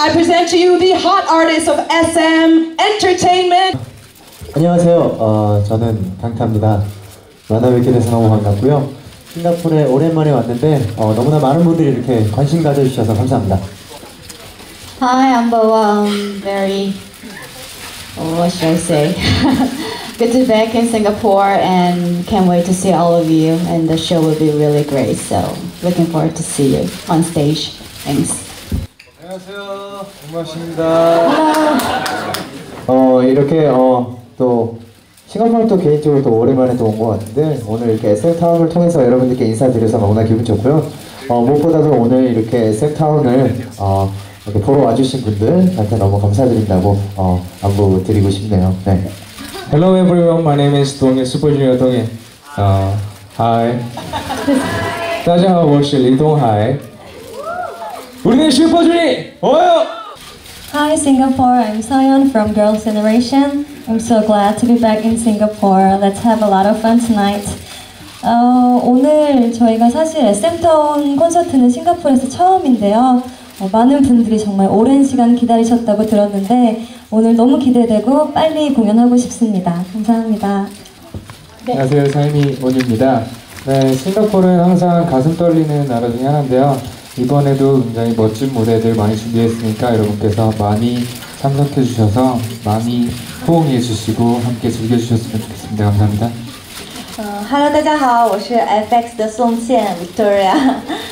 I present to you the hot artist of SM Entertainment. 안녕하세요. 어, 저는 강타입니다. 만나 너무 반갑고요. 싱가포르에 오랜만에 왔는데 어, 너무나 많은 분들이 이렇게 관심 가져주셔서 감사합니다. Hi, I'm BoA. I'm very, oh, what should I say? Good to be back in Singapore and can't wait to see all of you and the show will be really great. So looking forward to see you on stage. Thanks. 안녕하세요. 반갑습니다. 어, 이렇게 어, 또 싱가포르 또 개인적으로 또 오랜만에 또 온 것 같은데 오늘 이렇게 SM타운을 통해서 여러분들께 인사드려서 너무나 기분 좋고요. 어, 무엇보다도 오늘 이렇게 SM타운을 어, 이렇게 보러 와주신 분들한테 너무 감사드린다고 어, 안부 드리고 싶네요. 네. Hello everyone, my name is 동해 Super Junior 东野。呃，Hi，大家好，我是李东海。 우리는 슈퍼주니 어요. Hi Singapore, I'm Sayon from Girls' Generation. I'm so glad to be back in Singapore. Let's have a lot of fun tonight. 어, 오늘 저희가 사실 SM타운 콘서트는 싱가포르에서 처음인데요. 어, 많은 분들이 정말 오랜 시간 기다리셨다고 들었는데 오늘 너무 기대되고 빨리 공연하고 싶습니다. 감사합니다. 안녕하세요, 사이미 원입니다. 네, 싱가포르는 항상 가슴 떨리는 나라 중에 하나인데요. 이번에도 굉장히 멋진 무대들 많이 준비했으니까 여러분께서 많이 참석해 주셔서 많이 호응해 주시고 함께 즐겨 주셨으면 좋겠습니다. 감사합니다. 嗯，Hello，大家好，我是 FX 的宋茜 Victoria，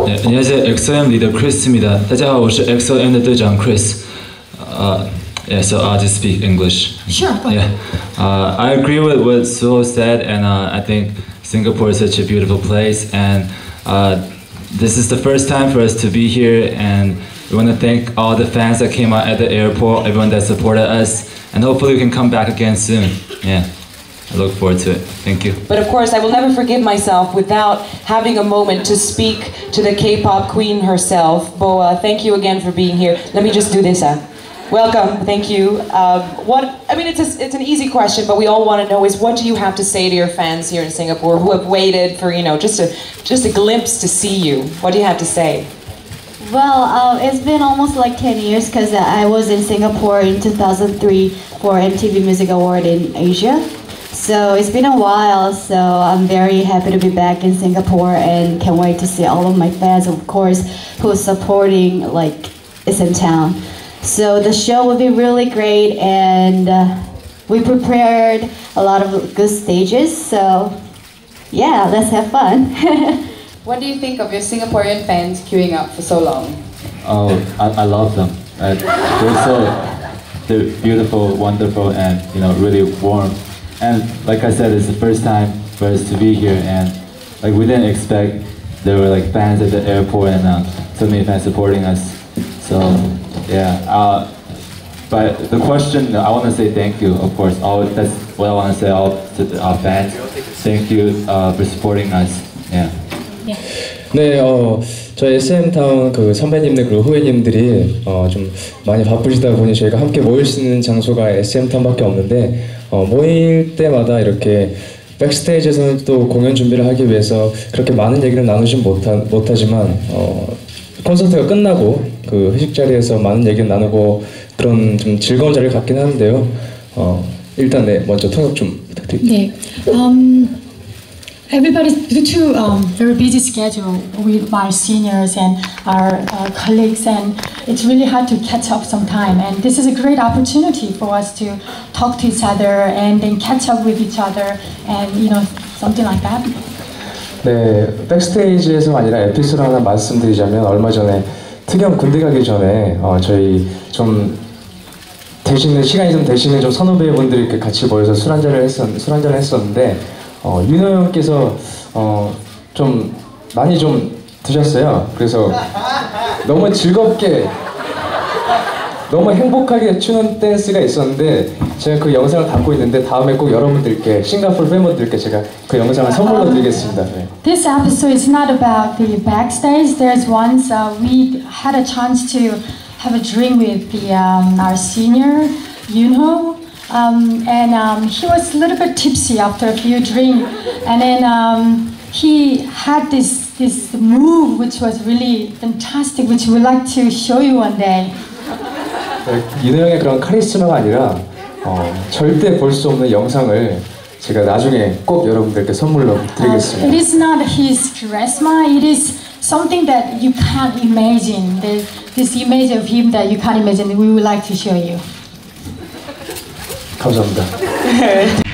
네, 안녕하세요. XOM 리더 크리스입니다. 大家好，我是 XOM 的队长 Chris. Uh, yeah, so I'll just speak English. Sure, go Yeah, uh, I agree with what Suho said, and uh, I think Singapore is such a beautiful place, and uh, this is the first time for us to be here, and we want to thank all the fans that came out at the airport, everyone that supported us, and hopefully we can come back again soon. Yeah, I look forward to it. Thank you. But of course, I will never forgive myself without having a moment to speak to the K-pop queen herself. BoA, thank you again for being here. Let me just do this. Uh. Welcome, thank you. Um, what I mean, it's a, it's an easy question, but we all want to know is what do you have to say to your fans here in Singapore who have waited for you know just a just a glimpse to see you? What do you have to say? Well, uh, it's been almost like 10 years because I was in Singapore in 2003 for MTV Music Award in Asia. So it's been a while, so I'm very happy to be back in Singapore and can't wait to see all of my fans, of course, who are supporting like SM Town. So the show will be really great and uh, we prepared a lot of good stages, so yeah, let's have fun. What do you think of your Singaporean fans queuing up for so long? Oh, I, I love them. Uh, they're so they're beautiful, wonderful, and you know really warm. And like I said, it's the first time for us to be here, and like we didn't expect there were like fans at the airport and uh, so many fans supporting us. So yeah. Uh, but the question, I want to say thank you, of course. All that's what I want to say. All to our fans, thank you uh, for supporting us. Yeah. 네, 어, 저희 SM타운 그 선배님들 그리고 후배님들이 어, 좀 많이 바쁘시다 보니 저희가 함께 모일 수 있는 장소가 SM타운밖에 없는데 어, 모일 때마다 이렇게 백스테이지에서는 또 공연 준비를 하기 위해서 그렇게 많은 얘기를 나누진 못하, 못하지만 어, 콘서트가 끝나고 그 회식 자리에서 많은 얘기를 나누고 그런 좀 즐거운 자리를 갖긴 하는데요. 어, 일단 네 먼저 통역 좀 부탁드립니다. 네. Um, everybody's due to um, very busy schedule with my seniors and our uh, colleagues, and it's really hard to catch up some time. And this is a great opportunity for us to talk to each other and then catch up with each other, and you know something like that. 네, 백스테이지에서 아니라 에피소드 하나 말씀드리자면 얼마 전에 특영 군대 가기 전에 어, 저희 좀 되시는 시간이 좀 되시는 좀 선후배분들이 이렇게 같이 모여서 술 한잔을 했었 술 한잔을 했었는데 어, 윤호 형께서 어, 좀 많이 좀 드셨어요. 그래서 너무 즐겁게 너무 행복하게 추는 댄스가 있었는데 제가 그 영상을 갖고 있는데 다음에 꼭 여러분들께 싱가포르 팬분들께 제가 그 영상을 선물로 드리겠습니다. 네. This episode is not about the backstage. There's once uh, we had a chance to have a drink with the um, our senior Yunho, um, and um, he was a little bit tipsy after a few drinks, and then um, he had this this move which was really fantastic, which we'd like to show you one day. 네, 이노 형의 그런 카리스마가 아니라 어, 절대 볼 수 없는 영상을 제가 나중에 꼭 여러분들께 선물로 Uh, it 드리겠습니다. is not his charisma. It is something that you can't imagine. There's this image of him that you can't imagine. We would like to show you. 감사합니다.